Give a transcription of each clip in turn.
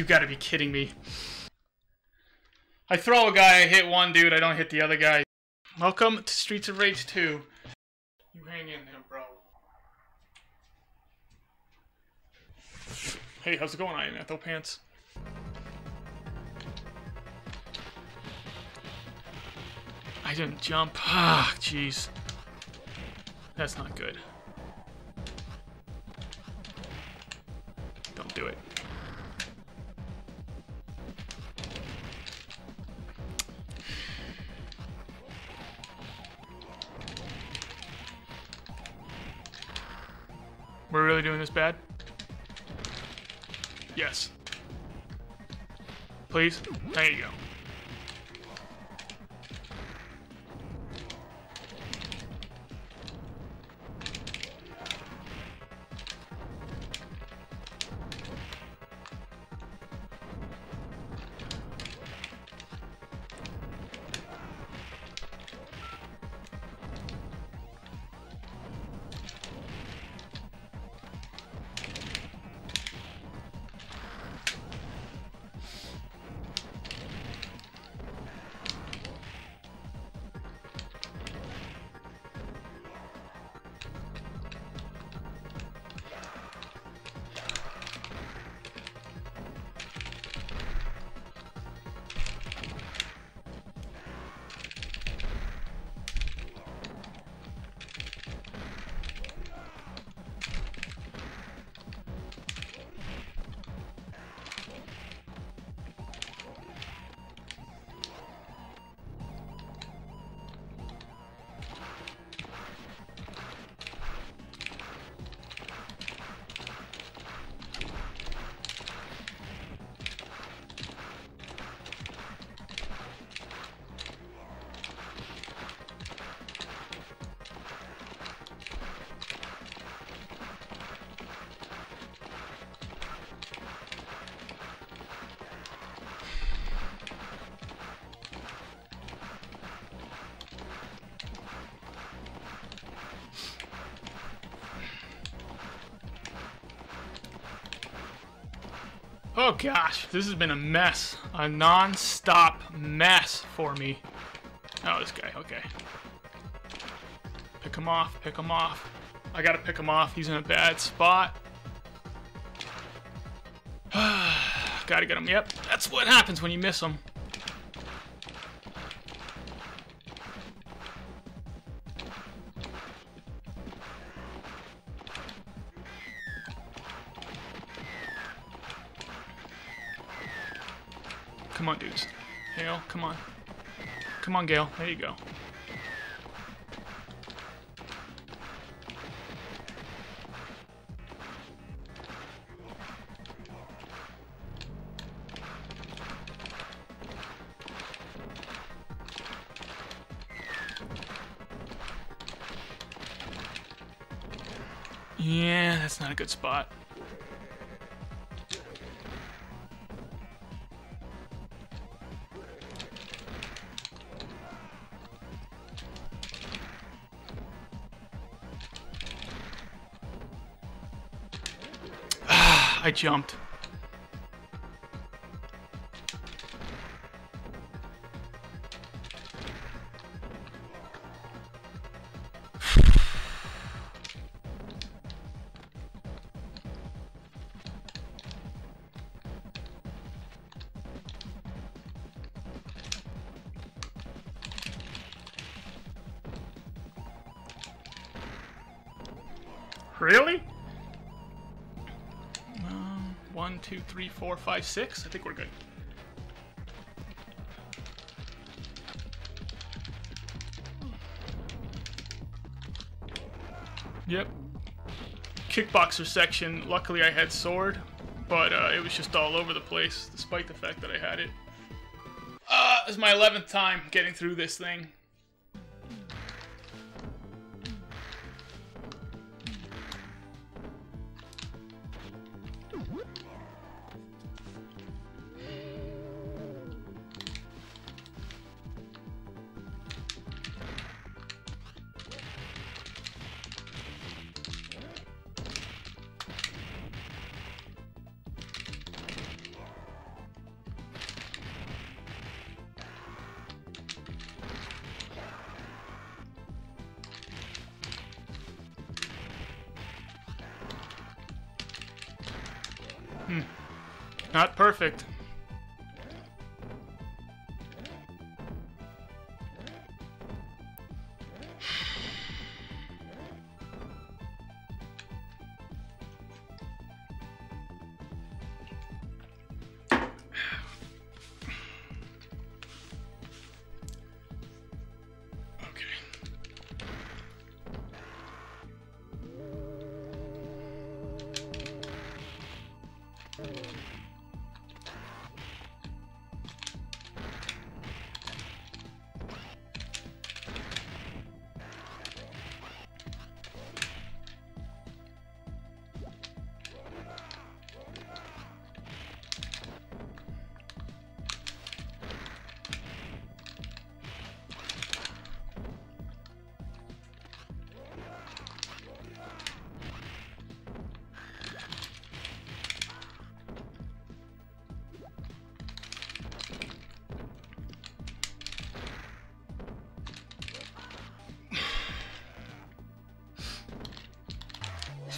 you gotta be kidding me. I throw a guy, I hit one dude, I don't hit the other guy. Welcome to Streets of Rage 2. You hang in there, bro. Hey, how's it going, I Iron Etho Pants? I didn't jump. Ah, jeez. That's not good. Don't do it. We're really doing this bad? Yes. Please? There you go. Oh gosh, this has been a mess. A non-stop mess for me. Oh, this guy, okay. Pick him off, pick him off. I gotta pick him off, he's in a bad spot. gotta get him, yep. That's what happens when you miss him. Come on. Come on, Gale. There you go. Yeah, that's not a good spot. I jumped. Really? Two, three, four, five, six. I think we're good. Yep. Kickboxer section. Luckily, I had sword, but uh, it was just all over the place, despite the fact that I had it. Uh, is my 11th time getting through this thing. Not perfect.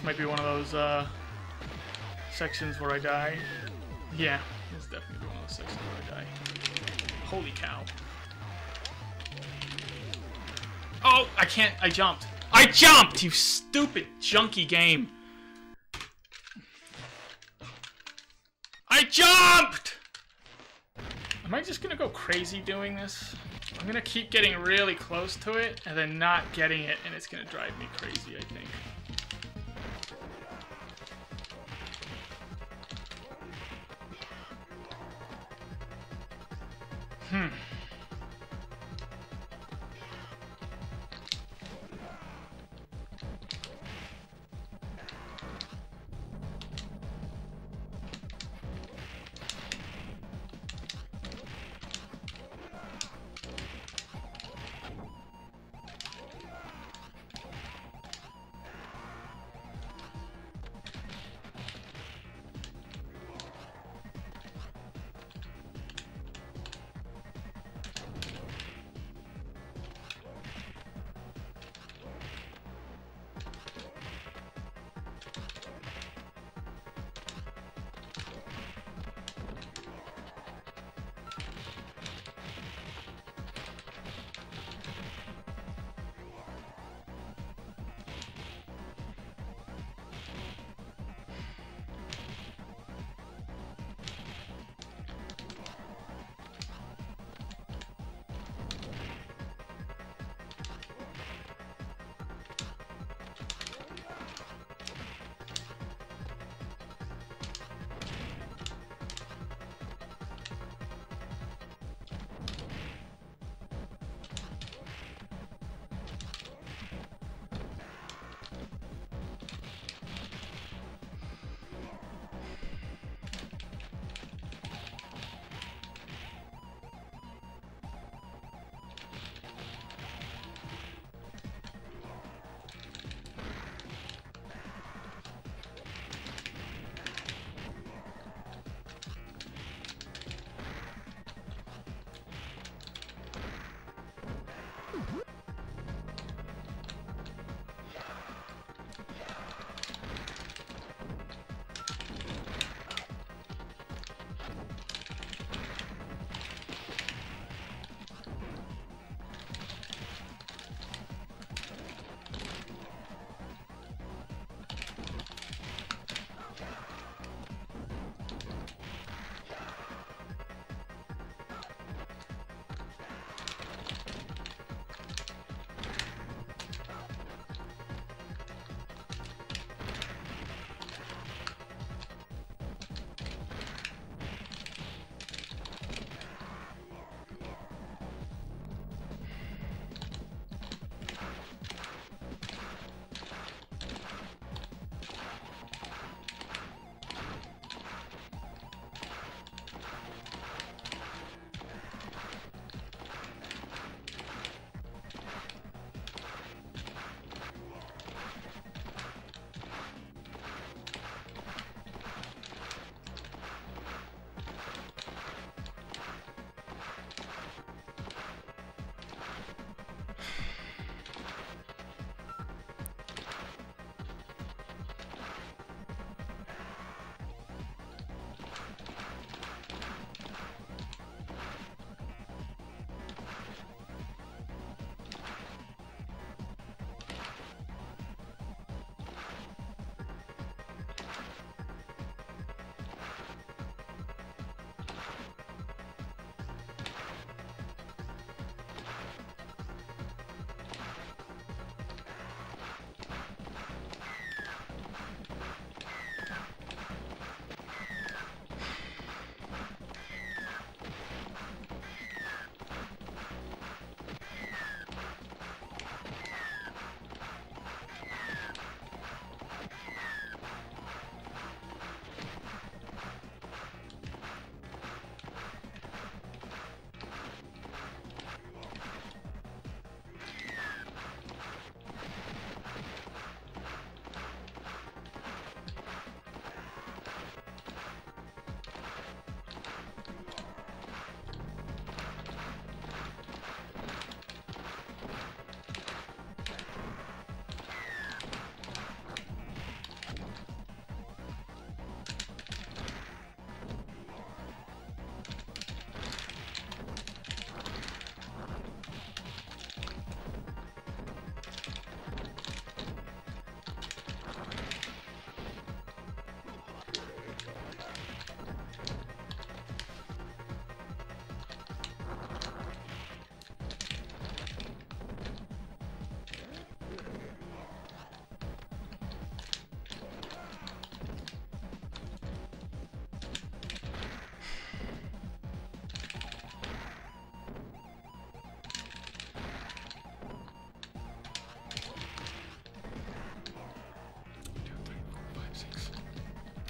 This might be one of those uh, sections where I die. Yeah, it's definitely one of those sections where I die. Holy cow. Oh, I can't. I jumped. I jumped, you stupid, junky game. I jumped! Am I just gonna go crazy doing this? I'm gonna keep getting really close to it and then not getting it, and it's gonna drive me crazy, I think.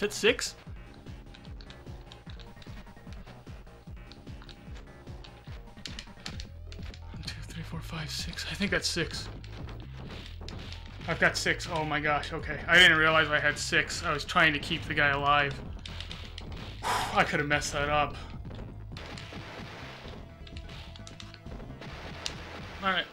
That six? One, two, three, four, five, six. I think that's six. I've got six. Oh my gosh, okay. I didn't realize I had six. I was trying to keep the guy alive. I could have messed that up. Alright.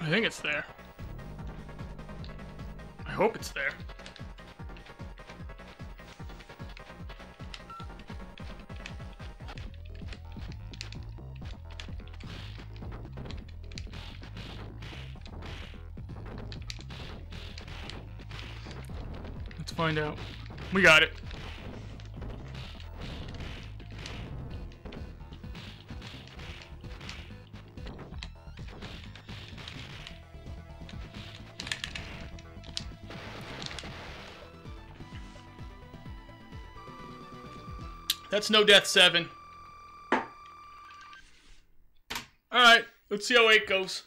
I think it's there. I hope it's there. Let's find out. We got it. That's no death seven. Alright, let's see how eight goes.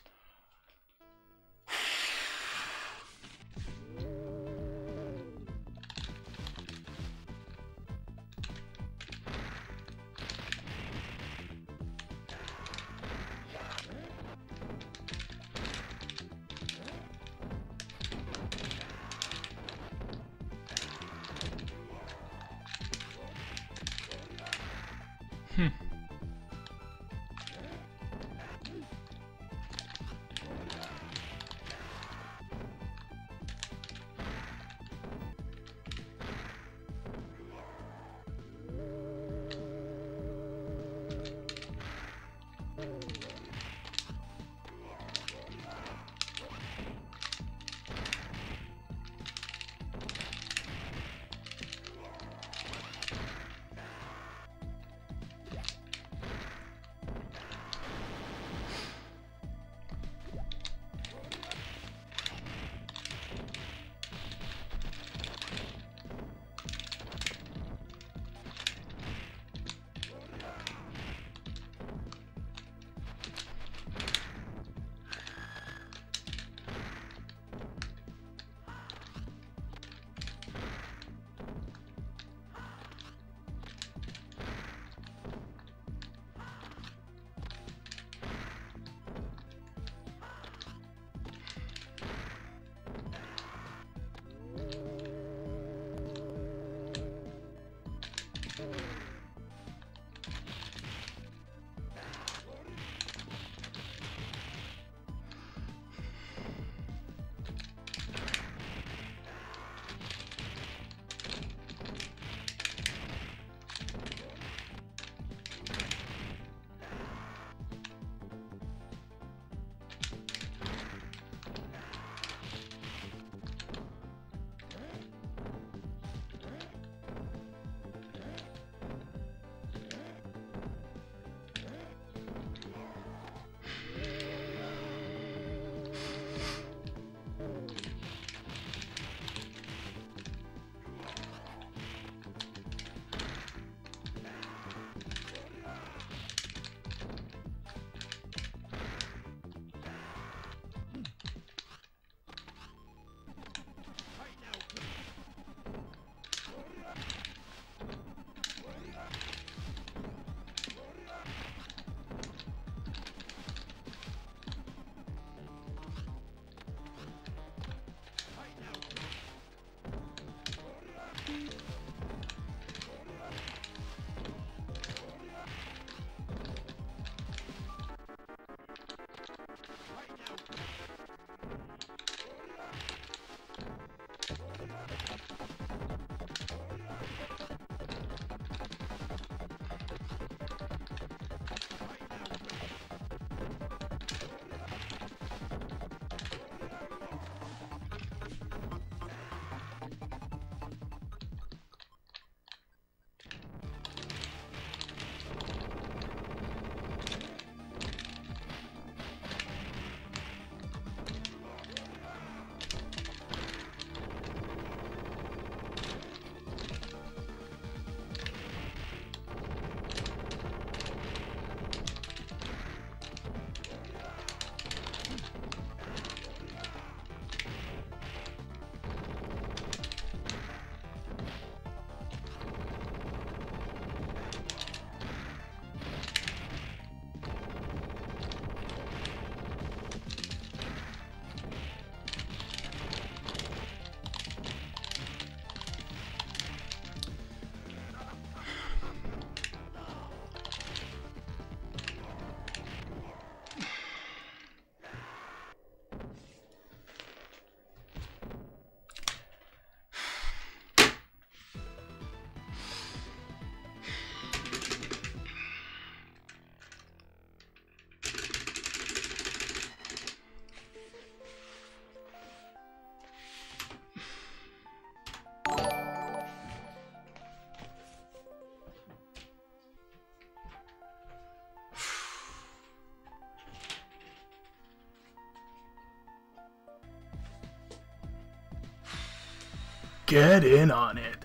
Get in on it.